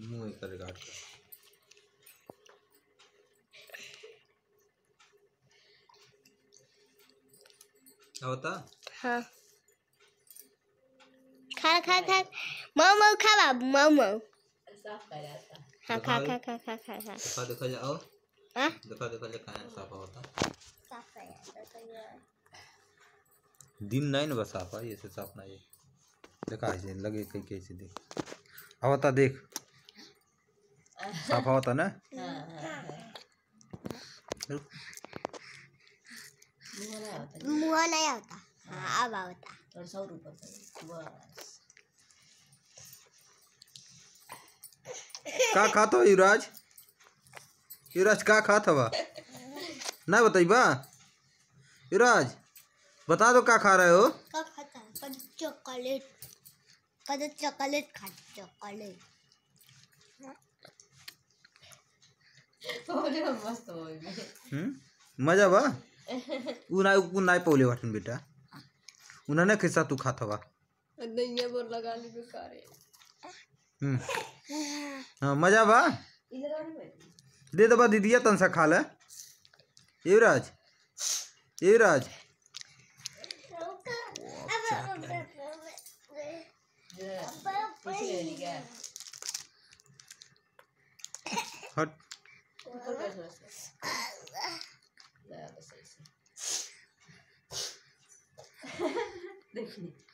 मुँह एक रिकॉर्ड कर। क्या होता? हाँ। खा खा खा। मऊ मऊ खा बाबू मऊ मऊ। साफ़ कर आता हाँ खा खा खा खा खा खा। देखा देखा जाओ हाँ? देखा देखा जा कहाँ साफा होता साफ़ कर तो ये- दिन नहीं ना बस साफा ये से साफ़ ना ये देखा लगे कहीं कैसे देख। होता देख। साफा होता ना मुँह नहीं होता हाँ अब होता थोड़ा सा और ऊपर का खाता हो युवराज युवराज का खाता बा ना बताइबा युवराज बता दो का खा रहे हो क्या खाता है कद चॉकलेट कद चॉकलेट खा चॉकलेट मस्त हम्म? मज़ा बा? उ ना उ ना पौले वाटन बेटा। उन्हें ना कैसा तू खाता बा नहीं ये बोल लगा ली बेकार है। हम्म। हाँ मज़ा बा? दे दबा दीदिया तन सा खा ले। युवराज युवराज। हट। Tylko też nas jest. Dobra, sesja. Dychnij.